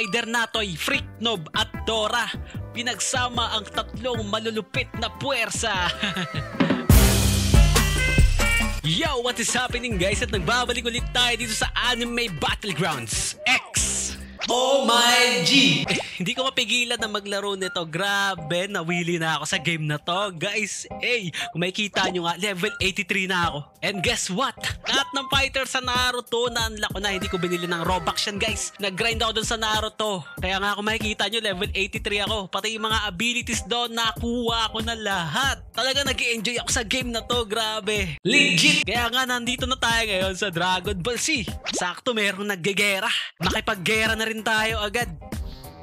Spider Natoy, Freak Nob at Dora. Pinagsama ang tatlong malulupit na puwersa. Yo, what is happening guys? At nagbabalik ulit tayo dito sa Anime Battlegrounds X Oh my G! Eh, hindi ko mapigilan na maglaro nito. Grabe, nawili na ako sa game na to. Guys, hey, kung makikita nyo nga, level 83 na ako. And guess what? Lahat ng fighter sa Naruto, na-unlock ko na. Hindi ko binili ng Robux yan, guys. Nag-grind ako dun sa Naruto. Kaya nga kung makikita nyo, level 83 ako. Pati yung mga abilities doon, nakuha ko na lahat. Talaga nag enjoy ako sa game na to. Grabe. Legit! Kaya nga, nandito na tayo ngayon sa Dragon Ball Z. Sakto, merong naggegera. Makipaggera na rin tayo agad.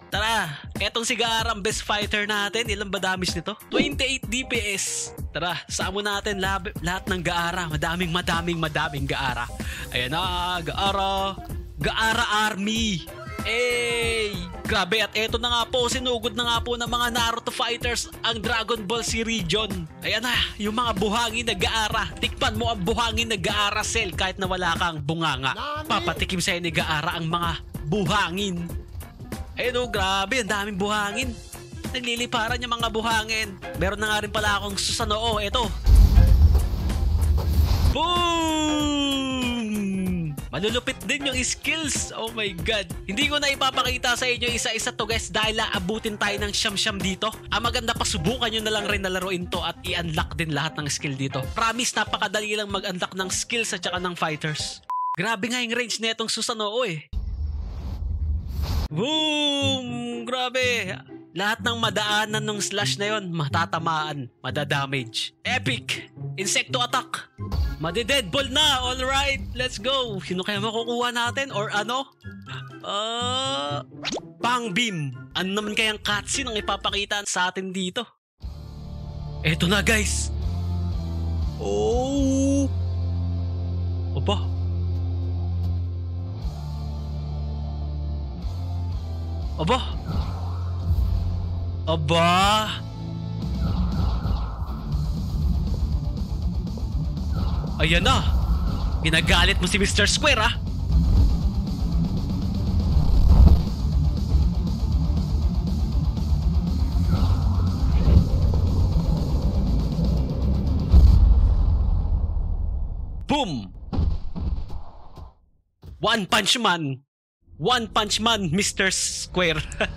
Tara, etong si Gaara ang best fighter natin. Ilan ba damage nito? 28 DPS. Tara, samo natin lahat, lahat ng Gaara. Madaming, madaming, madaming Gaara. Ayan na, Gaara. Gaara Army. Ey! Grabe at eto na nga po, sinugod na nga po ng mga Naruto fighters ang Dragon Ball Z region. Ayan na, yung mga buhangin nag-aara. Tikpan mo ang buhangin nag-aara cell kahit na wala kang bunganga. Papatikim sa'yo ni Gaara ang mga buhangin. Ayun oh, grabe, ang daming buhangin. Nagliliparan yung mga buhangin. Meron na nga rin pala akong susanoo. Ito. Boom! Malulupit din yung skills. Oh my God. Hindi ko na ipapakita sa inyo isa-isa to guys dahil abutin tayo ng siyam-siyam dito. Ang maganda pa subukan nyo na lang rin na laruin to at i-unlock din lahat ng skill dito. Promise napakadali lang mag-unlock ng skills at saka ng fighters. Grabe nga yung range na itong Susanoo eh. Boom! Grabe! Lahat ng madaanan ng slash na yon matatamaan, madadamage. Epic! Insecto attack! Madi-deadball na! Alright, let's go! Sino kaya makukuha natin? Or ano? Uh, pang beam! Ano naman kayang cutscene ang ipapakita sa atin dito? Eto na guys! Oh! Opa, Aba! Aba! Ayan na! Ginagalit mo si Mr. Square ah! Boom! One Punch Man! One Punch Man, Mr. Square.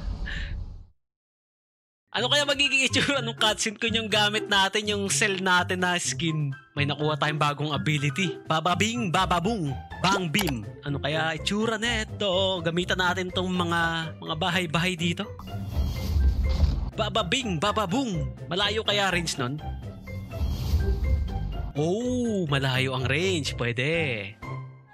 ano kaya magiging itsura nung cutscene kung yung gamit natin yung cell natin na skin? May nakuha tayong bagong ability. Bababing, bababung, bang beam. Ano kaya itsura neto? Gamitan natin tong mga mga bahay-bahay dito. Bababing, bababung. Malayo kaya range nun? Oh, malayo ang range. Pwede.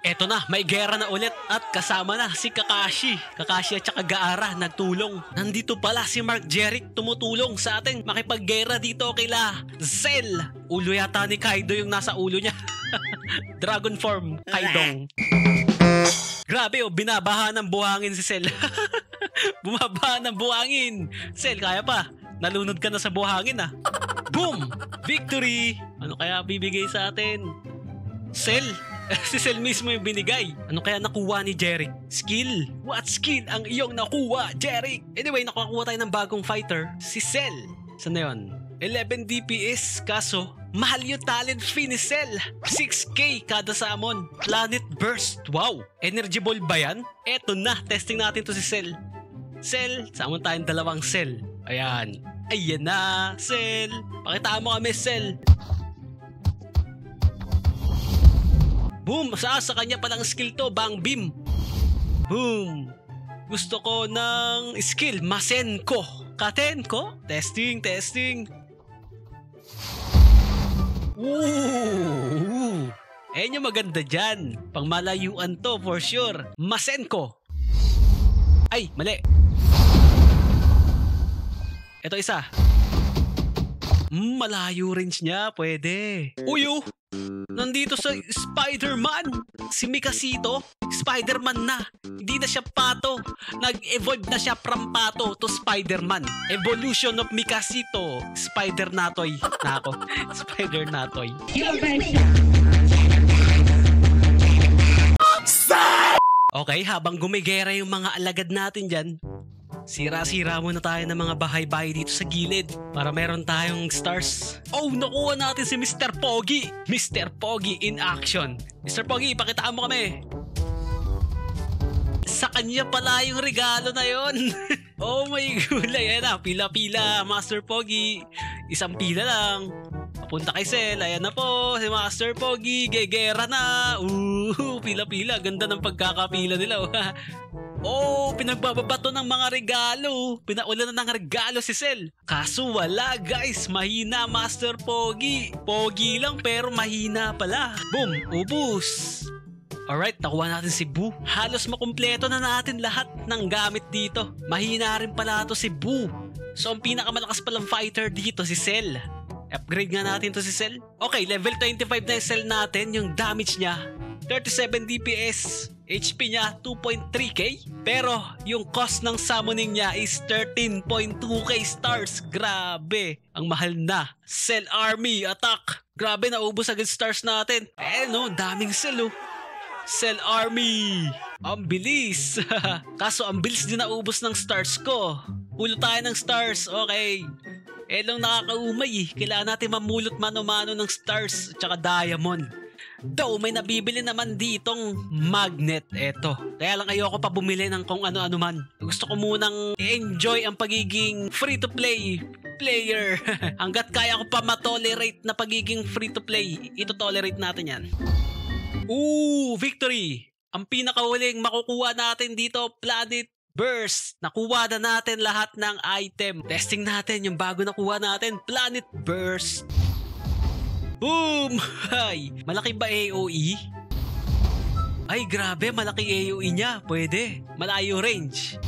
Eto na, may gera na ulit at kasama na si Kakashi. Kakashi at saka Gaara nagtulong. Nandito pala si Mark Jerick tumutulong sa ating makipaggera dito kila Zell. Ulo yata ni Kaido yung nasa ulo niya. Dragon form, Kaidong. Grabe oh, binabaha ng buhangin si Cell. Bumabaha ng buhangin. Cell, kaya pa. Nalunod ka na sa buhangin ah. Boom! Victory! Ano kaya bibigay sa atin? Cell, si Cell mismo yung binigay. Ano kaya nakuha ni Jeric? Skill. What skill ang iyong nakuha, Jeric? Anyway, nakakuha tayo ng bagong fighter, si Cell. Saan na yun? 11 DPS, kaso mahal yung talent fee ni Cell. 6K kada summon. Planet Burst. Wow! Energy Ball ba yan? Eto na, testing natin to si Cell. Cell, summon tayong dalawang Cell. Ayan. Ayan na, Cell. Pakitaan mo kami, Cell. Boom! Sa, sa kanya palang skill to, bang beam. Boom! Gusto ko ng skill, Masenko. Katenko? Testing, testing. Ooh! Ayan yung maganda dyan. Pang malayuan to for sure. Masenko. Ay, mali. Ito isa. Mm, malayo range niya. Pwede. Uyo! Nandito sa Spider-Man, si Mikasito, Spider-Man na. Hindi na siya pato. Nag-evolve na siya from pato to Spider-Man. Evolution of Mikasito. Spider-Natoy. Na ako. Spider-Natoy. Okay, habang gumigera yung mga alagad natin dyan, Sira-sira muna tayo ng mga bahay-bahay dito sa gilid para meron tayong stars. Oh, nakuha natin si Mr. Pogi! Mr. Pogi in action. Mr. Pogi, pakitaan mo kami. Sa kanya pala yung regalo na yon. oh my gulay. Ayan na, pila-pila, Master Pogi. Isang pila lang. Papunta kay Sel. Ayan na po, si Master Pogi. Gegera na. Ooh, pila-pila. Ganda ng pagkakapila nila. Oh, pinagbababato ng mga regalo. Pinaulan na ng regalo si Sel. Kaso wala guys, mahina Master Pogi. Pogi lang pero mahina pala. Boom, ubus. Alright, nakuha natin si Boo. Halos makumpleto na natin lahat ng gamit dito. Mahina rin pala to si Boo. So ang pinakamalakas palang fighter dito si Cell. Upgrade nga natin to si Cell. Okay, level 25 na yung Cell natin. Yung damage niya, 37 DPS. HP niya 2.3k. Pero yung cost ng summoning niya is 13.2k stars. Grabe. Ang mahal na. Cell Army Attack. Grabe, naubos agad stars natin. Eh no, daming cell oh. Cell Army. Ang bilis. Kaso ang bilis din naubos ng stars ko. Pulo tayo ng stars. Okay. Eh lang nakakaumay eh. Kailangan natin mamulot mano-mano ng stars at diamond. Though may nabibili naman ditong magnet eto. Kaya lang ayoko pa bumili ng kung ano-ano man. Gusto ko munang enjoy ang pagiging free-to-play player. Hanggat kaya ko pa matolerate na pagiging free-to-play, ito tolerate natin yan. Ooh, victory! Ang pinakahuling makukuha natin dito, Planet Burst. Nakuha na natin lahat ng item. Testing natin yung bago nakuha natin, Planet Burst. Boom! Hay! Malaki ba AOE? Ay, grabe, malaki AOE niya. Pwede. Malayo range.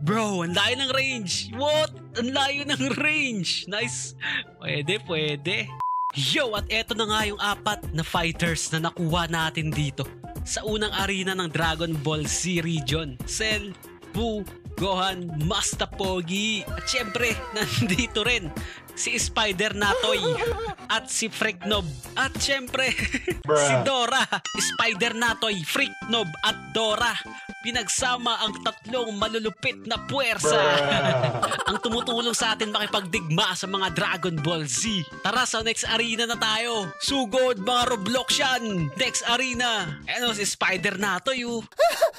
Bro, ang layo ng range. What? Ang layo ng range. Nice. Pwede, pwede. Yo, at eto na nga yung apat na fighters na nakuha natin dito sa unang arena ng Dragon Ball Z region. Cell, Buu, Gohan, Master Pogi. At syempre, nandito rin si Spider Natoy at si Freak Nob. At syempre, si Dora, Spider Natoy, Freak Nob at Dora. Pinagsama ang tatlong malulupit na puwersa ang tumutulong sa atin makipagdigma sa mga Dragon Ball Z. Tara sa next arena na tayo. Sugod mga Robloxian. Next arena. Ano si Spider Natoy oh.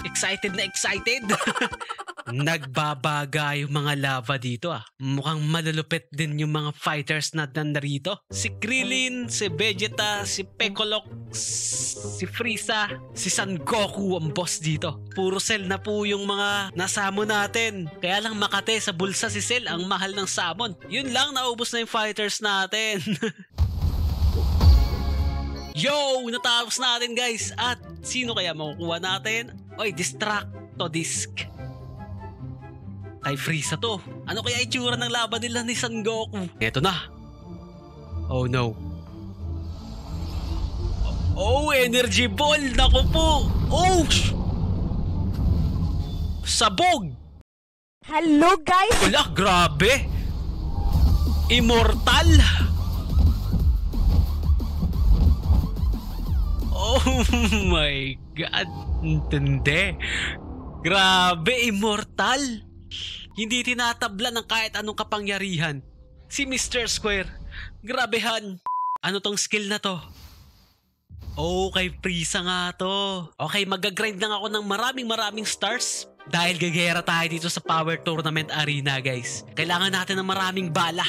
Excited na excited. Nagbabaga yung mga lava dito ah. Mukhang malulupit din yung mga fighters na nandarito. Si Krillin, si Vegeta, si Piccolo, si Frieza, si San Goku ang boss dito. Puro Cell na po yung mga nasamo natin. Kaya lang Makate sa bulsa si Cell ang mahal ng samon. Yun lang, naubos na yung fighters natin. Yo! Natapos natin guys! At sino kaya makukuha natin? Oy, Distracto Disc kay Frieza to. Ano kaya itsura ng laban nila ni Son Goku? Eto na. Oh no. Oh, energy ball! Naku po! Oh! Sabog! Hello guys! Wala, grabe! Immortal! Oh my God! Intindi! Grabe, immortal! Hindi tinatabla ng kahit anong kapangyarihan. Si Mr. Square, grabehan. Ano tong skill na to? Oh, kay Prisa nga to. Okay, mag-grind lang ako ng maraming maraming stars dahil gagera tayo dito sa Power Tournament Arena, guys. Kailangan natin ng maraming bala.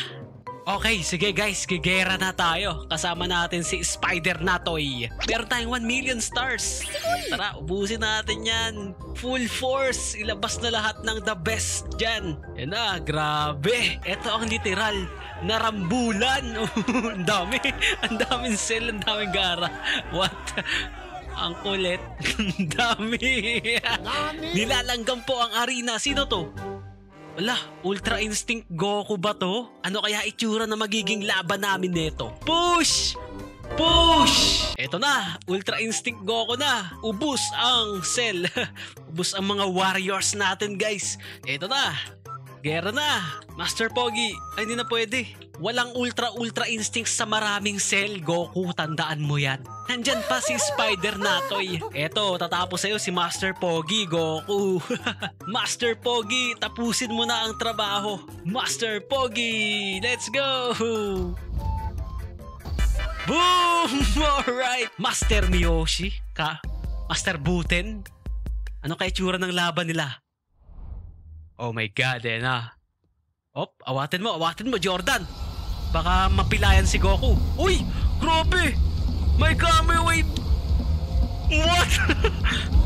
Okay, sige guys, gigera na tayo. Kasama natin si Spider Natoy. Meron tayong 1 million stars. Tara, ubusin natin yan. Full force, ilabas na lahat ng the best dyan. Yan na, grabe. Ito ang literal na rambulan. ang dami, ang daming cell, ang daming gara. What? Ang kulit. Ang dami. Nilalanggam po ang arena. Sino to? Wala, Ultra Instinct Goku ba to? Ano kaya itsura na magiging laban namin neto? Push! Push! Eto na, Ultra Instinct Goku na. Ubus ang cell. Ubus ang mga warriors natin guys. Eto na. Gera na. Master Pogi. Ay, hindi na pwede. Walang Ultra Ultra Instinct sa maraming cell, Goku. Tandaan mo yan. Nandyan pa si Spider Natoy. Eto, tatapos sa'yo si Master Pogi, Goku. Master Pogi, tapusin mo na ang trabaho. Master Pogi, let's go! Boom! Alright! Master Miyoshi, ka? Master Buten? Ano kaya tsura ng laban nila? Oh my God, eh na. Op, awatin mo, awatin mo, Jordan. Baka mapilayan si Goku. Uy! Grabe! May Kami Wave! What?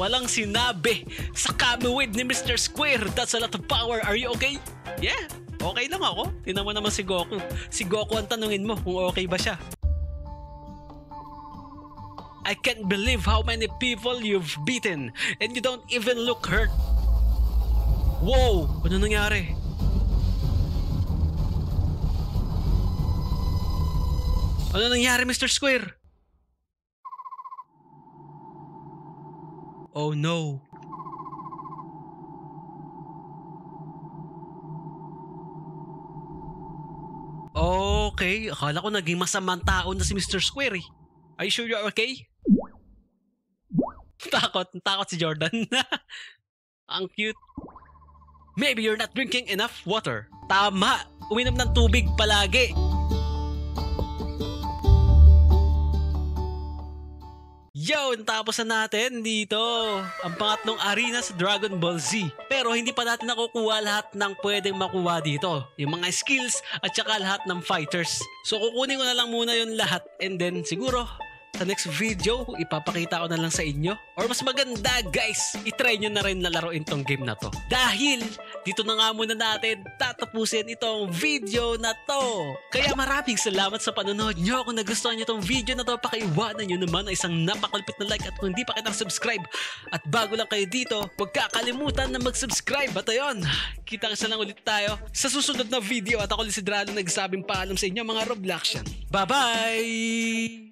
Walang sinabi sa Wave ni Mr. Square. That's a lot of power. Are you okay? Yeah, okay lang ako. Tinan mo naman si Goku. Si Goku ang tanungin mo kung okay ba siya. I can't believe how many people you've beaten and you don't even look hurt. Wow! Ano nangyari? Ano nangyari, Mr. Square? Oh no. Okay, akala ko naging masamang tao na si Mr. Square eh. Are you sure you're okay? Takot, takot si Jordan. Ang cute. Maybe you're not drinking enough water. Tama, uminom ng tubig palagi. Yo, natapos na natin dito ang pangatlong arena sa Dragon Ball Z. Pero hindi pa natin nakukuha lahat ng pwedeng makuha dito. Yung mga skills at saka lahat ng fighters. So kukunin ko na lang muna yung lahat and then siguro sa next video, ipapakita ko na lang sa inyo. Or mas maganda guys, itry nyo na rin na laruin tong game na to. Dahil dito na nga muna natin tatapusin itong video na to. Kaya maraming salamat sa panonood nyo. Kung nagustuhan nyo itong video na to, pakiiwanan nyo naman ang isang napakalpit na like at kung hindi pa kitang subscribe. At bago lang kayo dito, huwag kakalimutan na mag-subscribe. At ayun, kita kasi lang ulit tayo sa susunod na video. At ako si Dralo nagsabing paalam sa inyo mga Robloxian. Bye-bye!